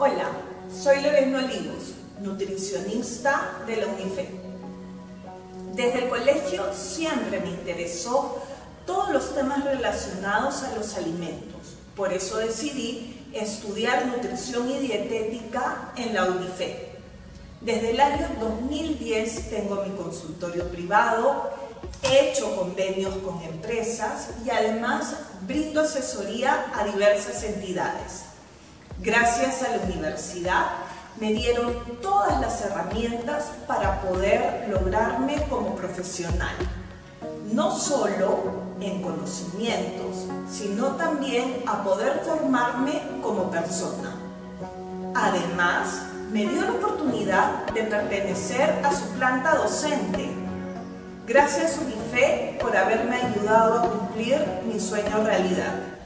Hola, soy Lorena Olivos, nutricionista de la UNIFE. Desde el colegio siempre me interesó todos los temas relacionados a los alimentos. Por eso decidí estudiar nutrición y dietética en la UNIFE. Desde el año 2010 tengo mi consultorio privado, he hecho convenios con empresas y además brindo asesoría a diversas entidades. Gracias a la universidad me dieron todas las herramientas para poder lograrme como profesional. No solo en conocimientos, sino también a poder formarme como persona. Además, me dio la oportunidad de pertenecer a su planta docente. Gracias Unife por haberme ayudado a cumplir mi sueño realidad.